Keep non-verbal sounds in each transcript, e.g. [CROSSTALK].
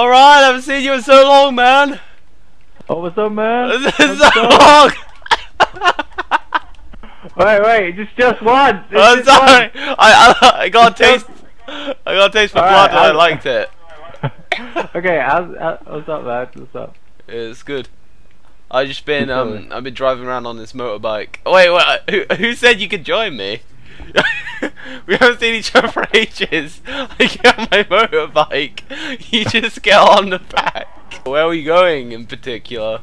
Alright, I haven't seen you in so long, man. Oh, what's up, man? It's What's so long. Wait, wait, it's just one. It's I'm just sorry. I, I I got a taste. I got a taste for Alright, blood and I I'll- liked it. [LAUGHS] okay, how's, how, what's up, man? What's up? It's good. I just been um, I've been driving around on this motorbike. Oh, wait, wait. Who, who said you could join me? [LAUGHS] [LAUGHS] we haven't seen each other for [LAUGHS] ages. I get on my motorbike. [LAUGHS] You just get on the back. Where are we going in particular?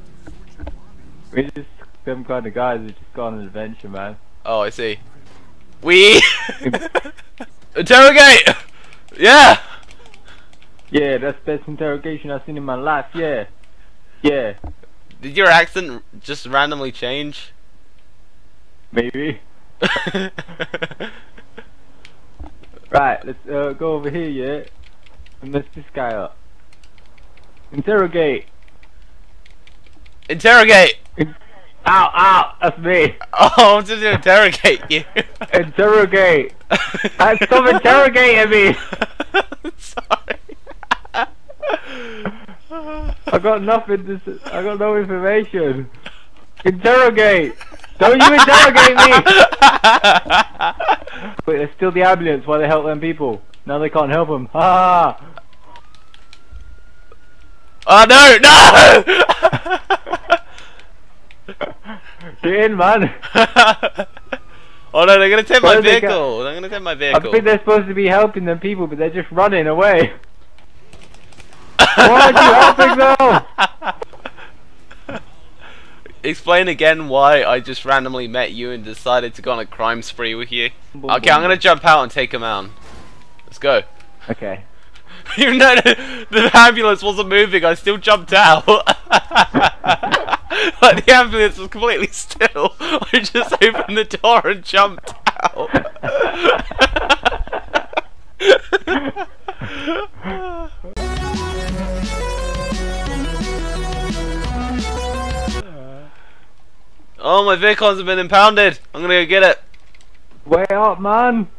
We're just them kind of guys who just go on an adventure, man. Oh, I see. We interrogate. Yeah. Yeah, that's best interrogation I've seen in my life. Yeah, yeah, Did your accent just randomly change? maybe. Right, let's uh, go over here, yeah, and mess this guy up. Interrogate. interrogate. Ow, ow, that's me. [LAUGHS] Oh, I'm just gonna interrogate you. Interrogate. [LAUGHS] Uh, stop interrogating me. [LAUGHS] Sorry. I got nothing to. I got no information. Interrogate. Don't you interrogate me. Wait, there's still the ambulance while they help them people. Now they can't help them. Ha oh no, ha. [LAUGHS] Get in, man. [LAUGHS] oh no, they're gonna take my they vehicle. They're gonna take my vehicle. I think they're supposed to be helping them people, but they're just running away. [LAUGHS] Why aren't you helping them? Explain again why I just randomly met you and decided to go on a crime spree with you. Okay, I'm gonna jump out and take him out. Let's go. Okay. [LAUGHS] Even though the, the ambulance wasn't moving, I still jumped out. [LAUGHS] like the ambulance was completely still. [LAUGHS] I just opened the door and jumped out. My vehicle hasn't been impounded. I'm gonna go get it. Wait up, man. [LAUGHS]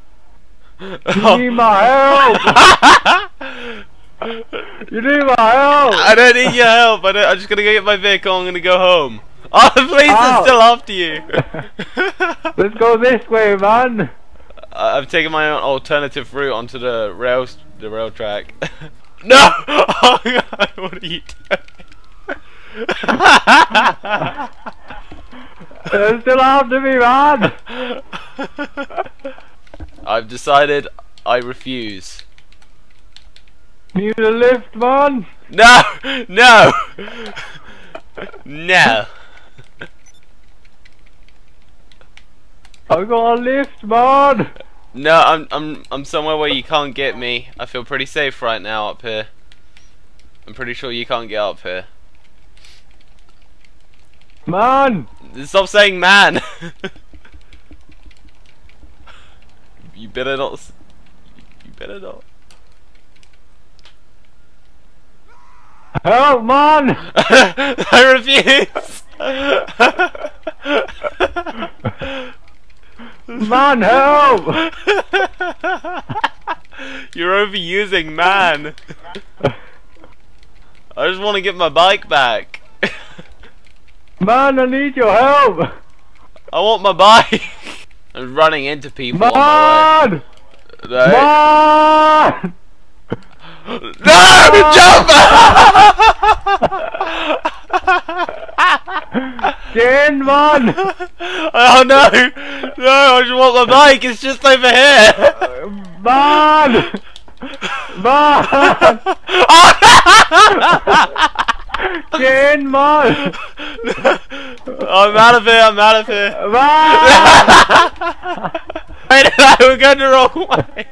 You need my help. [LAUGHS] You need my help. I don't need your help. I don't, I'm just gonna go get my vehicle. I'm gonna go home. [LAUGHS] Oh, the police are still after you. Let's go this way, man. I- I've taken my own alternative route onto the rail, the rail track. no! Oh god, what are you They're still after me, man. I've decided I refuse. Need a lift, man. No! No! No! I got a lift, man. No, I'm I'm I'm somewhere where you can't get me. I feel pretty safe right now up here. I'm pretty sure you can't get up here. Man. Stop saying man. [LAUGHS] you better not. You better not. Help, man. [LAUGHS] I refuse. [LAUGHS] Man, help. You're overusing man. I just want to get my bike back. Man, I need your help. I want my bike. [LAUGHS] I'm running into people on my Man. way. No, Man. no jump! Get man. oh no! No, I just want my bike. It's just over here. Man. Man. [LAUGHS] Oh, In, [LAUGHS] man. [LAUGHS] I'm out of here. I'm out of here. [LAUGHS] Wait, no, we're going the wrong way.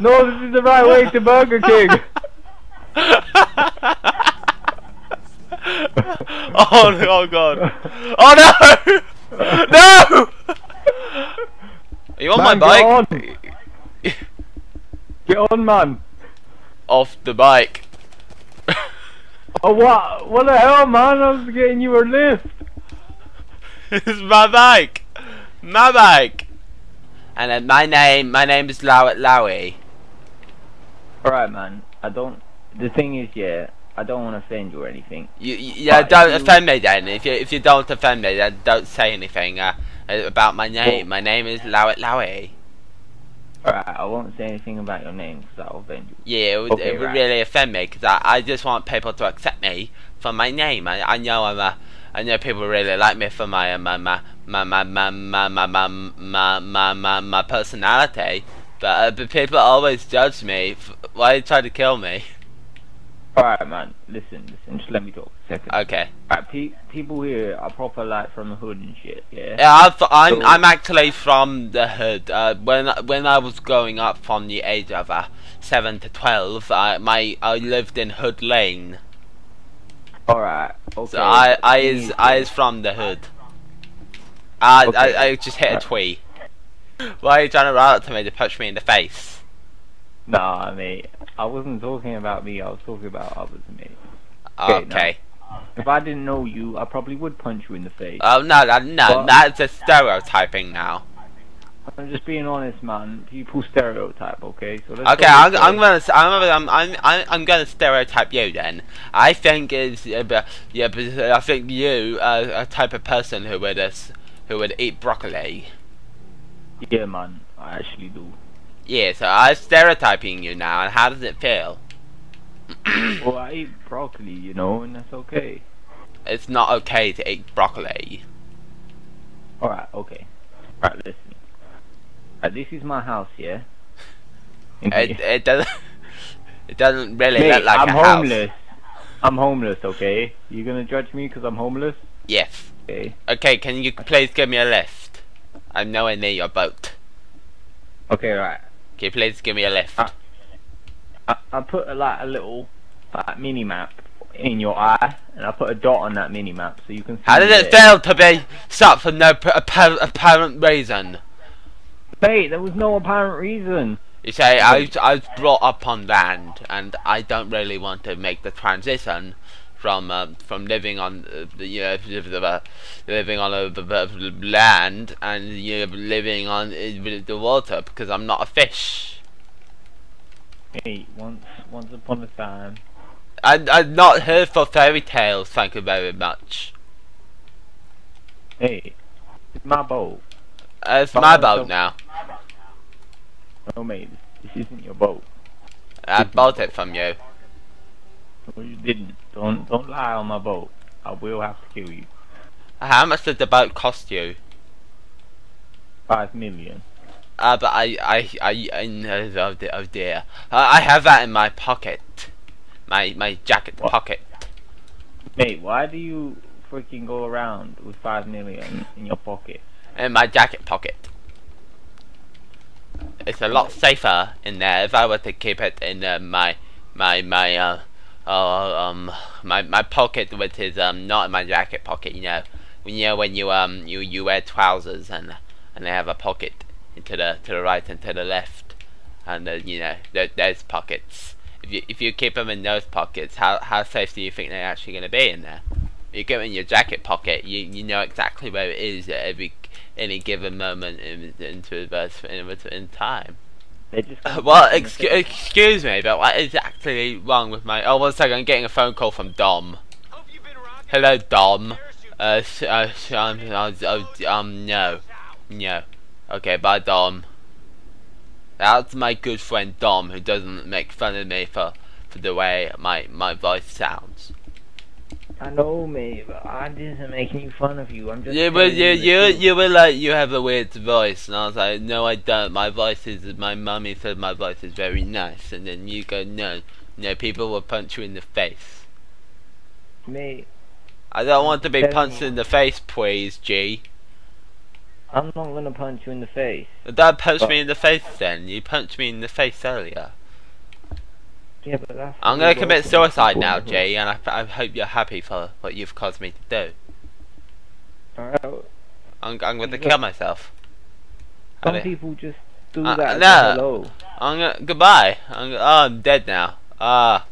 No, this is the right way to Burger King. [LAUGHS] oh, no, oh god. Oh no! No! Are you on Man, my get bike? Get on, man. Off the bike. Oh, what? What the hell, man? I was getting you a lift. [LAUGHS] it's my bike. My bike. And then my name, my name is Lowe It Larry. Alright, man. I don't. The thing is, yeah, I don't want to offend you or anything. You, you yeah, But don't if you- offend me then. If you if you don't offend me, then don't say anything uh, about my name. my name is Lowe It Larry. Alright, I won't say anything about your name because that'll offend you. Yeah, it would, Okay, it would right. really offend me because I, I just want people to accept me for my name. I, I know I'm a, I know people really like me for my uh, my my my my my my my my my, my, my, my personality, but, uh, but people always judge me. F- why you try to kill me? Alright, man. Listen, listen. Just let me talk a second. Okay. Alright, pe- people here are proper like from the hood and shit. Yeah. Yeah, I've, I'm So- I'm actually from the hood. Uh, when when I was growing up from the age of uh, seven to twelve, I my I lived in Hood Lane. Alright. Okay. So I I is I is from the hood. I Okay. I, I just hit a Right. twee. Why are you trying to run up to me to punch me in the face? Nah, mate. I wasn't talking about me. I was talking about others, mate. Okay, Okay. If I didn't know you, I probably would punch you in the face. Oh no, that, no, What? that's a stereotyping now. I'm just being honest, man. People stereotype, okay? So let's Okay, I'm, I'm gonna I'm I'm I'm I'm, gonna stereotype you then. I think is uh, yeah, but I think you are a type of person who would uh, who would eat broccoli. Yeah, man. I actually do. Yeah, so I'm stereotyping you now, and how does it feel? [COUGHS] Well, I eat broccoli, you know, and that's okay. It's not okay to eat broccoli. Alright, okay. Alright, listen. This is my house, yeah? It [LAUGHS] it doesn't [LAUGHS] it doesn't really Mate, look like I'm a house. homeless. I'm homeless, okay? You gonna judge me because I'm homeless? Yes. Okay. Okay, can you please give me a lift? I'm nowhere near your boat. Okay, right. Can you please give me a lift? Ah. I, I put a, like a little like, mini map in your eye, and I put a dot on that mini map so you can see. How did it there. fail to be stopped for no p- appa- apparent reason? Mate, there was no apparent reason. You say I I was brought up on land, and I don't really want to make the transition from um, from living on uh, the you know uh, living on a b- b- land and you know, living on uh, the water because I'm not a fish. Mate, once once upon a time. I I'm not here for fairy tales. Thank you very much. Hey, it's my boat. Uh, it's my so- boat now. No, mate, this isn't your boat. I bought it from you. No, you didn't. Don't don't lie on my boat. I will have to kill you. How much did the boat cost you? Five million. Uh, but I, I, I, I know, oh dear, oh dear. I, I have that in my pocket. My, my jacket What? pocket. Mate, why do you freaking go around with five million in your pocket? In my jacket pocket. It's a lot safer in there if I were to keep it in uh, my, my, my, uh, uh, um, my, my pocket, which is, um, not in my jacket pocket, you know. When, you know, when you, um, you, you wear trousers and, and they have a pocket to the, to the right and to the left. And, uh, you know, there, there's pockets. If you, if you keep them in those pockets, how, how safe do you think they're actually going to be in there? You go in your jacket pocket, you, you know exactly where it is at every any given moment in into verse in, in time. They just Uh, well, excu- excuse me, but what is actually wrong with my? Oh, one second, I'm getting a phone call from Dom. Hello, Dom. Uh, sh- uh, um, uh, oh, um, no, no. Okay, bye, Dom. That's my good friend Dom, who doesn't make fun of me for for the way my my voice sounds. I know, mate, but I isn't making fun of you. I'm just. Yeah, but you you you were like you have a weird voice, and I was like, no, I don't. My voice is my mummy said my voice is very nice, and then you go, no, no, people will punch you in the face. Mate, I don't want to be punched in the face, please, G. I'm not gonna punch you in the face. Don't punch But- me in the face, then. You punched me in the face earlier. Yeah, but that's. I'm gonna commit suicide now, Jay, and I, I hope you're happy for what you've caused me to do. Alright. I'm I'm gonna kill myself. Some people just do Uh, that. no. I'm gonna, goodbye. I'm, oh, I'm dead now. Ah.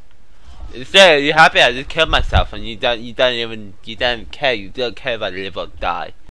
So you're happy? I just killed myself, and you don't, you don't even, you don't care. You don't care if I live or die.